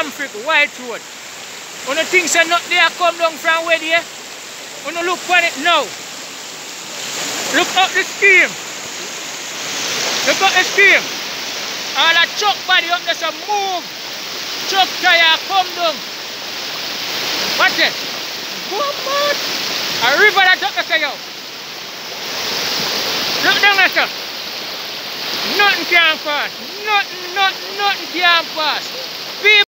Amfrick White Road. Uno think say not there come down from where there? you look on it now. Look up the steam. Look up the steam. All that truck body up there some move. Truck tire come down. Watch it. Go on. A river that up there yo. Look down there sir. Nothing can pass. Nothing, nothing, nothing can pass.